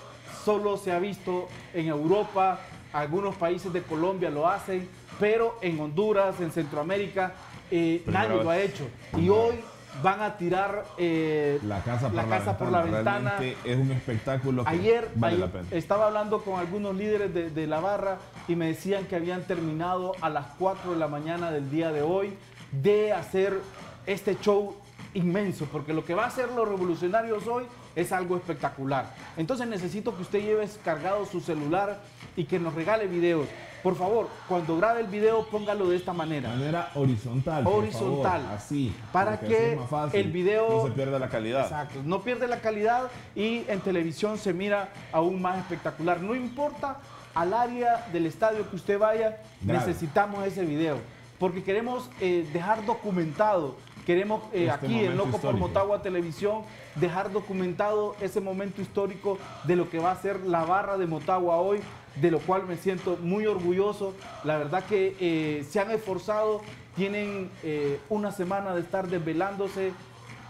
solo se ha visto en Europa, algunos países de Colombia lo hacen, pero en Honduras, en Centroamérica, eh, nadie lo ha hecho. Y hoy van a tirar eh, La casa por la, casa ventana. por la ventana. Realmente es un espectáculo que Ayer, vale ayer la pena. estaba hablando con algunos líderes de, de la barra y me decían que habían terminado a las 4 de la mañana del día de hoy de hacer este show inmenso, porque lo que va a hacer los revolucionarios hoy es algo espectacular. Entonces necesito que usted lleve cargado su celular y que nos regale videos. Por favor, cuando grabe el video, póngalo de esta manera. De manera horizontal. Horizontal. favor, así. Para así que fácil, el video No se pierda la calidad. Exacto, no pierde la calidad y en televisión se mira aún más espectacular. No importa al área del estadio que usted vaya, Grave. necesitamos ese video, porque queremos eh, dejar documentado, queremos eh, Este aquí en Loco por. Motagua Televisión dejar documentado ese momento histórico de lo que va a ser la barra de Motagua hoy, de lo cual me siento muy orgulloso. La verdad que eh, se han esforzado, tienen eh, una semana de estar desvelándose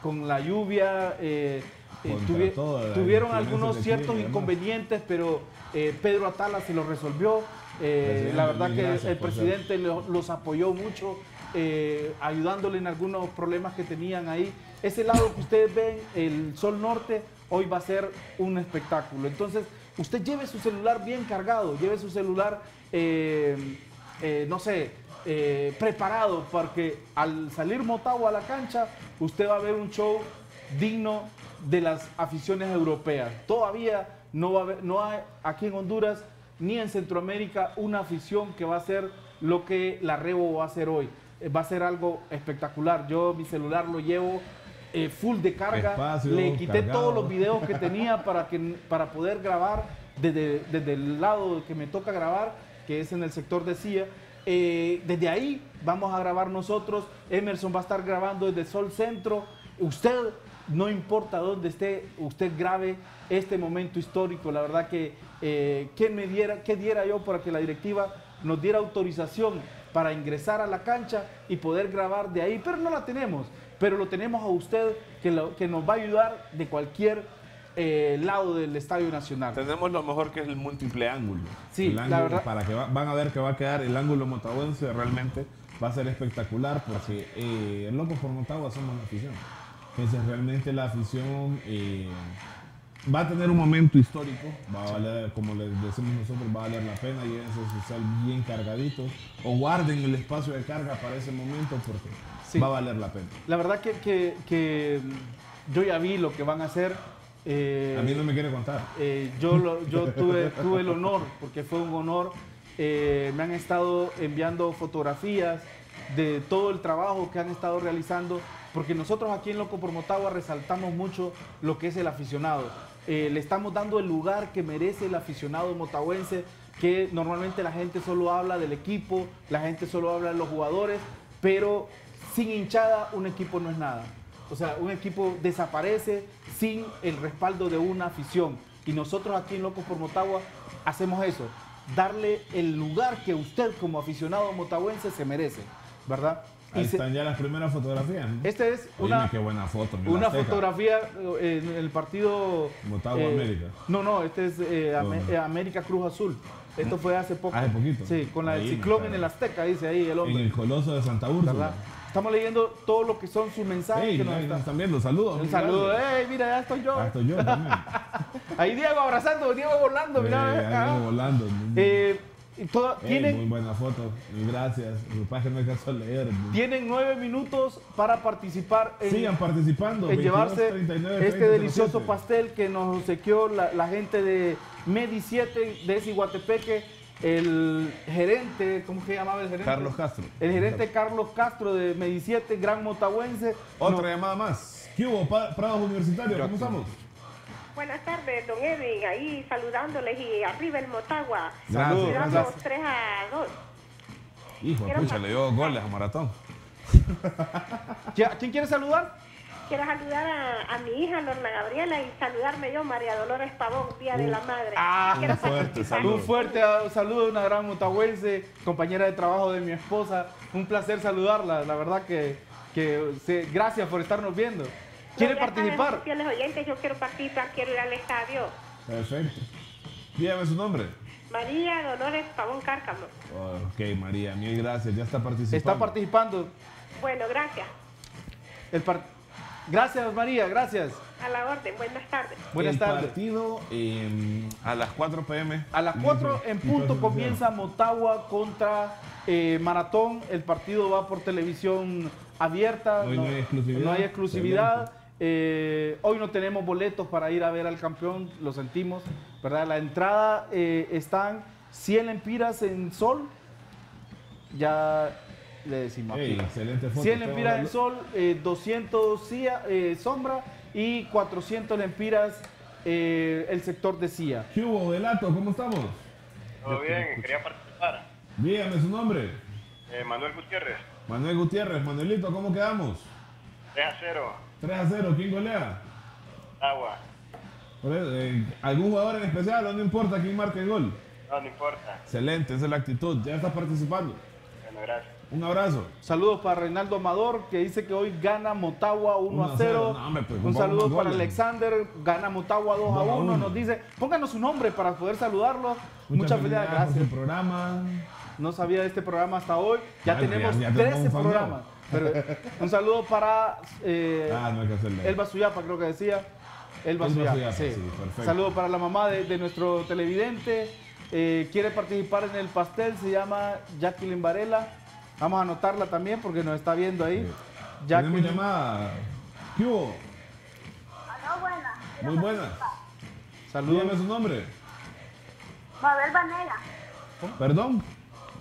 con la lluvia. tuvi- toda tuvieron algunos ciertos inconvenientes, pero Pedro Atala se los resolvió. Eh, la verdad que el presidente lo- los apoyó mucho, eh, ayudándole en algunos problemas que tenían ahí. Ese lado que ustedes ven, el Sol Norte, hoy va a ser un espectáculo. Entonces, usted lleve su celular bien cargado, lleve su celular, eh, eh, no sé, eh, preparado, porque al salir Motagua a la cancha, usted va a ver un show digno de las aficiones europeas. Todavía no, va a haber- no hay aquí en Honduras ni en Centroamérica una afición que va a ser lo que la Rebo va a hacer hoy. Eh, Va a ser algo espectacular. Yo mi celular lo llevo eh, full de carga. Espacio, Le quité cargado. todos los videos que tenía para, que, para poder grabar desde, desde el lado que me toca grabar, que es en el sector de CIA. Eh, desde ahí vamos a grabar nosotros. Emerson va a estar grabando desde Sol Centro. Usted, no importa dónde esté, usted grabe este momento histórico. La verdad que, eh, ¿qué, me diera, ¿qué diera yo para que la directiva nos diera autorización para ingresar a la cancha y poder grabar de ahí? Pero no la tenemos. Pero lo tenemos a usted que, lo- que nos va a ayudar de cualquier eh, lado del Estadio Nacional. Tenemos lo mejor que es el múltiple ángulo. Sí, El la ángulo, verdad. Para que va- van a ver que va a quedar el ángulo motahuense realmente va a ser espectacular porque eh, el loco por Motagua somos la afición. Entonces realmente la afición eh, va a tener un momento histórico, va a valer, como les decimos nosotros, va a valer la pena, llévense su cel bien cargaditos o guarden el espacio de carga para ese momento porque va a valer la pena. La verdad que, que- que, yo ya vi lo que van a hacer. eh, A mí no me quiere contar. eh, yo lo- yo tuve, tuve el honor, porque fue un honor. eh, me han estado enviando fotografías de todo el trabajo que han estado realizando, porque nosotros aquí en Loco por Motagua resaltamos mucho lo que es el aficionado. Eh, le estamos dando el lugar que merece el aficionado motahuense, que normalmente la gente solo habla del equipo, la gente solo habla de los jugadores, pero sin hinchada un equipo no es nada. O sea, un equipo desaparece sin el respaldo de una afición. Y nosotros aquí en Locos por Motagua hacemos eso, darle el lugar que usted como aficionado motahuense se merece, ¿verdad? Ahí se- están ya las primeras fotografías. ¿no? este es Oíme, una, qué buena foto. una Azteca. fotografía eh, en el partido... Motagua eh, América. No, no, este es eh, América Cruz Azul. Esto fue hace poco. Hace poquito. Sí, con la del ciclón en el Azteca, dice ahí el hombre. En el Coloso de Santa Úrsula. Estamos leyendo todo lo que son sus mensajes. Ey, que nos están- están viendo. Saludos. Un saludo, gracias. ¡ey! Mira, ya estoy yo. Ah, estoy yo también. Ahí Diego abrazando, Diego volando, mira. Eh, volando. Eh, tienen, Muy buena foto. Gracias. Que no alcanzó a leer. tienen nueve minutos para participar en, Sigan participando. en 22, llevarse 39, este 30, delicioso 07. pastel que nos obsequió la, la gente de Medi 7 de Siguatepeque, el gerente, ¿cómo se llamaba el gerente? Carlos Castro. El gerente Carlos Castro de Medi 7, gran motahuense. Otra No- llamada más. ¿Qué hubo, Prados Universitarios? ¿Cómo estamos? Buenas tardes, don Edwin, ahí saludándoles y arriba el Motagua. Quedamos gracias. 3 a 2. Hijo, pa- le dio goles a Maratón. ¿Qui- ¿Quién quiere saludar? Quiero saludar a, a mi hija Lorna Gabriela y saludarme yo, María Dolores Pavón, Día de la Madre. Ah, Quiero un fuerte saludo. Un fuerte ah, saludo de una gran motahuense, compañera de trabajo de mi esposa. Un placer saludarla. La verdad que, que se- gracias por estarnos viendo. ¿Quiere No, participar? fieles oyentes, yo quiero participar, quiero ir al estadio. Perfecto. Dígame su nombre. María Dolores Pavón Cárcamo. Oh, ok, María, mil gracias. Ya está participando. Está participando. Bueno, gracias. El par- Gracias, María, gracias. A la orden, buenas tardes. Buenas el tardes. partido eh, a las 4 pm. A las 4 en punto comienza Motagua contra eh, Maratón. El partido va por televisión abierta. Hoy no hay exclusividad. no hay exclusividad. Eh, hoy no tenemos boletos para ir a ver al campeón, lo sentimos. ¿verdad? La entrada eh, están 100 lempiras en sol. Ya le decimos aquí. excelente foto. 100 Tengo lempiras en sol, eh, 200 cia- eh, sombra y 400 lempiras eh, el sector de CIA. ¿Qué hubo, Delato? ¿Cómo estamos? Todo bien, quería participar. Dígame su nombre. Eh, Manuel Gutiérrez, Manuel Gutiérrez. Manuelito, ¿cómo quedamos? 3 a 0, 3 a 0. ¿Quién golea? agua. Eh, ¿Algún jugador en especial o no importa quién marque el gol? No, no importa. Excelente, esa es la actitud. Ya estás participando. Bueno, gracias. Un abrazo. Saludos para Reinaldo Amador, que dice que hoy gana Motagua 1 a 0. No, hombre, pues, Un saludo para goles. Alexander, gana Motagua 2 a 2 a 1. 1. Nos dice, pónganos su nombre para poder saludarlo. Muchas felicidades, por gracias. su programa. No sabía de este programa hasta hoy. Ya Vale, tenemos ya- ya tenemos 13 un fan programas. Pero, un saludo para eh, Ah, no hay que. Elba Suyapa, creo que decía. Elba Elba Suyapa, Suyapa, sí. sí, perfecto. Saludo para la mamá de, de nuestro televidente. Eh, quiere participar en el pastel, se llama Jacqueline Varela. Vamos a anotarla también porque nos está viendo ahí. Tenemos Jacqueline, llamada. ¿Qué hubo? Aló, buena. Muy buenas. saludos. Dígame su nombre. Mabel Vanega. Perdón.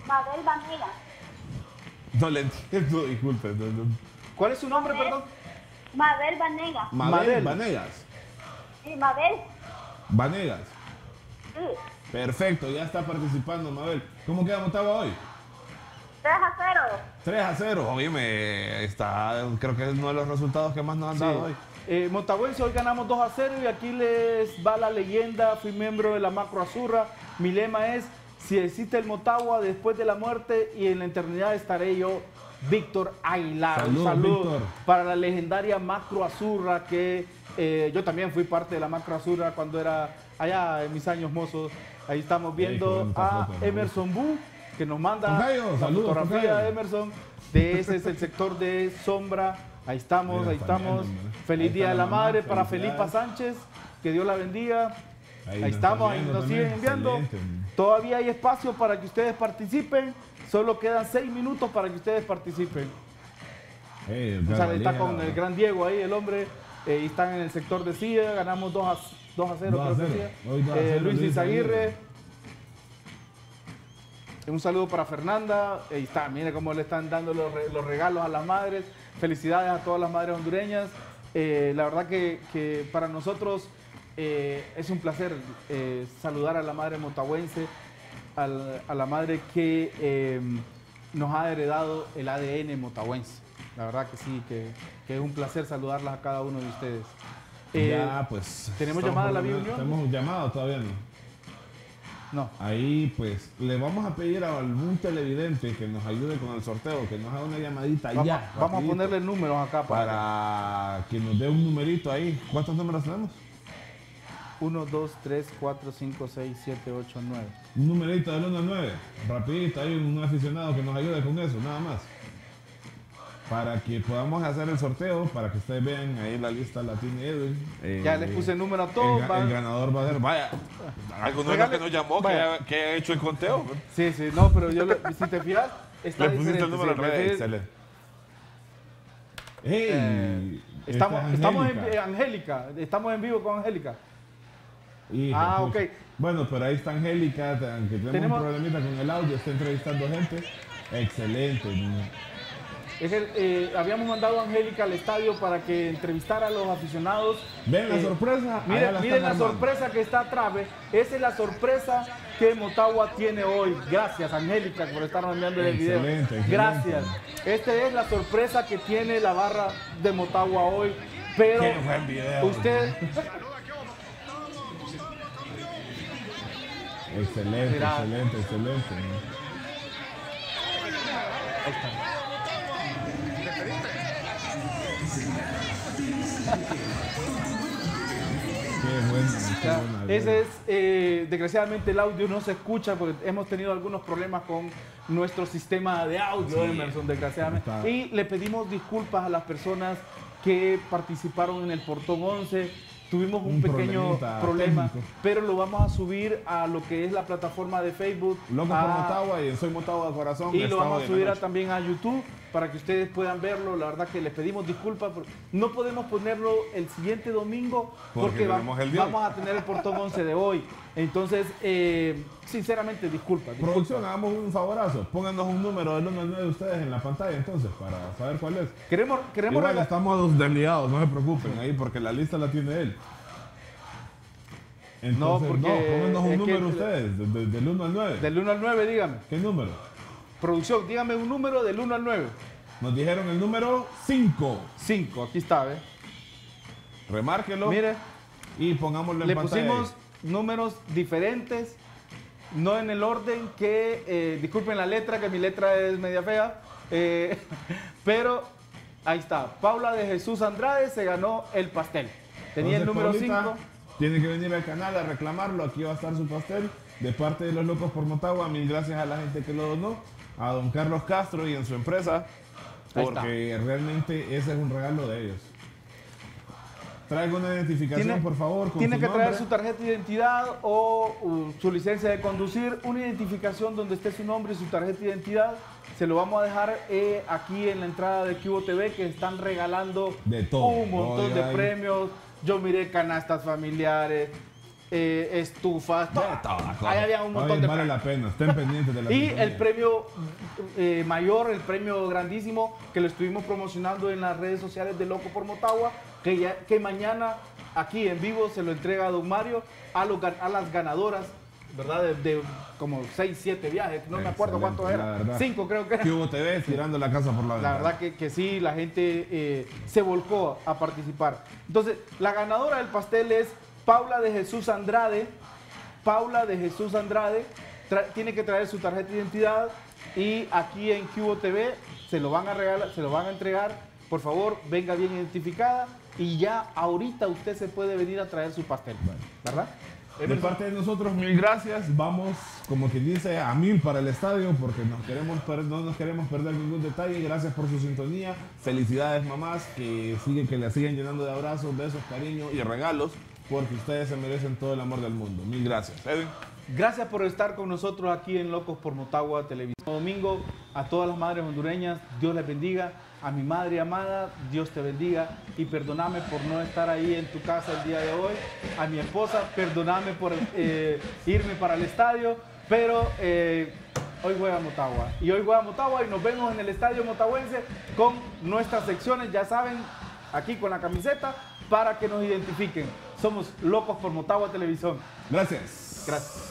Mabel Vanega. No le entiendo, disculpe. no, no. ¿Cuál es su nombre, perdón? Mabel Vanega. Mabel Mabel. Vanegas. Sí, Mabel. Vanegas. Sí. Perfecto, ya está participando, Mabel. ¿Cómo queda Motagua hoy? 3 a 0. 3 a 0. Oíme, está, creo que es uno de los resultados que más nos han Sí. dado hoy. Eh, Motahuense, hoy ganamos 2 a 0 y aquí les va la leyenda. Fui miembro de la Macro Azurra. Mi lema es: si existe el Motagua después de la muerte y en la eternidad estaré yo, Víctor Aguilar. Un Saludos, saludo Víctor. para la legendaria Macro Azurra que eh, yo también fui parte de la Macro Azurra cuando era allá en mis años mozos. Ahí estamos viendo a. Emerson Bu que nos manda Tocayo, la saludos, fotografía de Emerson. De ese es el sector de sombra. Ahí estamos, Mira, ahí estamos. Feliz Ahí Día de la la Madre para. Felipa Sánchez. Que Dios la bendiga. Ahí estamos, ahí nos siguen enviando. Excelente. Todavía hay espacio para que ustedes participen. Solo quedan seis minutos para que ustedes participen. Hey, el O sea, está con el gran Diego ahí, el hombre. eh, y están en el sector de SIA. Ganamos 2 a, 2 a 0, 2 a creo que 0. sí. Hoy 2 a Eh, 0, Luis Izaguirre. Aguirre. Un saludo para Fernanda. Ahí está, mire cómo le están dando los, los regalos a las madres. Felicidades a todas las madres hondureñas. Eh, la verdad que, que para nosotros eh, es un placer eh, saludar a la madre motahuense, al- a la madre que eh, nos ha heredado el ADN motahuense. La verdad que sí, que, que es un placer saludarlas a cada uno de ustedes. Eh, ya, pues. ¿Tenemos llamada a la. Unión? Tenemos llamado todavía no. No. Ahí, pues, le vamos a pedir a algún televidente que nos ayude con el sorteo, que nos haga una llamadita Vamos, ya. vamos a ponerle números acá para, Para que nos dé un numerito ahí. ¿Cuántos números tenemos? 1, 2, 3, 4, 5, 6, 7, 8, 9. Un numerito del 1 al 9. Rapidito, hay un aficionado que nos ayude con eso, nada más. Para que podamos hacer el sorteo, para que ustedes vean ahí la lista la tiene Edwin. Eh, Ya les puse el número a todos. El, ga- el ganador va a ser, vaya, Algo no es lo que nos llamó, que ha, que ha hecho el conteo. Sí, sí, no, pero yo, le- si te fijas, está Le pusiste diferente, el número sí, al revés. Excelente. ¡Hey! Eh, esta Estamos, es estamos en eh, Angélica, estamos en vivo con Angélica. Ah, pucha. ok. Bueno, pero ahí está Angélica, aunque tenemos, Tenemos- un problemita con el audio, está entrevistando gente. Excelente. Es eh, habíamos mandado a Angélica al estadio para que entrevistara a los aficionados. Ven la Eh, sorpresa. Miren, la miren sorpresa que está atrás. Esa es la sorpresa que Motagua tiene hoy. Gracias, Angélica, por estarnos enviando el video. Excelente. Gracias. Esta es la sorpresa que tiene la barra de Motagua hoy. Pero Qué buen video. usted, Excelente, Mira. excelente, excelente. Qué bueno, qué Ya, buena Ese es, eh, desgraciadamente el audio no se escucha porque hemos tenido algunos problemas con nuestro sistema de audio, Sí. Emerson, desgraciadamente. Está- Y le pedimos disculpas a las personas que participaron en el Portón 11. Tuvimos un, Un pequeño problema, técnico. pero lo vamos a subir a lo que es la plataforma de Facebook. Loco por a- Motagua y soy Motagua de corazón. y lo vamos a subir a- también a YouTube para que ustedes puedan verlo. La verdad que les pedimos disculpas. por- No podemos ponerlo el siguiente domingo Porque porque, va- tenemos el día. vamos a tener el portón 11 de hoy. Entonces, eh, sinceramente, disculpas. disculpas. Producción, hagamos un favorazo. Pónganos un número del 1 al 9 de ustedes en la pantalla entonces para saber cuál es. Queremos, queremos Igual estamos desliados, no se preocupen ahí porque la lista la tiene él. Entonces, no, porque pónganos un que- número ustedes, de- de- del 1 al 9. Del 1 al 9, dígame. ¿Qué número? Producción, dígame un número del 1 al 9. Nos dijeron el número 5. 5, aquí está, ¿ve? Remárquelo Mire, y pongámoslo en le pantalla. pusimos números diferentes, no en el orden que, eh, disculpen la letra, que mi letra es media fea, Eh, pero ahí está. Paula de Jesús Andrade se ganó el pastel. Tenía el número Entonces, 5. Paulita, Tiene que venir al canal a reclamarlo. Aquí va a estar su pastel. De parte de los locos por Motagua, mil gracias a la gente que lo donó. A don Carlos Castro y en su empresa. Porque realmente ese es un regalo de ellos. Traiga una identificación, Tiene- por favor. Con Tiene su que traer su tarjeta de identidad o uh, su licencia de conducir, una identificación donde esté su nombre y su tarjeta de identidad. Se lo vamos a dejar eh, aquí en la entrada de Cubo TV que están regalando De todo. un montón de hay- premios. Yo miré canastas familiares, eh, estufas, todo. Ahí había un montón Oye, de vale premios. la pena. Estén pendientes de la Y el premio eh, mayor, el premio grandísimo que lo estuvimos promocionando en las redes sociales de Loco por Motagua, que, ya, que mañana aquí en vivo se lo entrega a don Mario a, los gan- a las ganadoras, ¿verdad? De, de como 6, 7 viajes, no me acuerdo cuántos la eran. verdad. 5 creo que eran. Que hubo TV tirando la casa por la La ventana. verdad que, que sí, la gente eh, se volcó a participar. Entonces, la ganadora del pastel es Paula de Jesús Andrade. Paula de Jesús Andrade tiene que traer su tarjeta de identidad y aquí en Cubo TV se lo van a regalar, se lo van a entregar. Por favor, venga bien identificada y ya ahorita usted se puede venir a traer su pastel, ¿verdad? De parte de nosotros, mil gracias. Vamos, como quien dice, a mil para el estadio porque nos queremos no nos queremos perder ningún detalle. Gracias por su sintonía. Felicidades, mamás, que siguen, que la siguen llenando de abrazos, besos, cariño y regalos porque ustedes se merecen todo el amor del mundo. Mil gracias. Edwin. Gracias por estar con nosotros aquí en Locos por Motagua Televisión. Domingo, a todas las madres hondureñas, Dios les bendiga. A mi madre amada, Dios te bendiga. Y perdóname por no estar ahí en tu casa el día de hoy. A mi esposa, perdóname por eh, irme para el estadio. Pero eh, hoy juega Motagua. Y hoy juega Motagua y nos vemos en el estadio motahuense con nuestras secciones, ya saben, aquí con la camiseta, para que nos identifiquen. Somos locos por Motagua Televisión. Gracias. Gracias.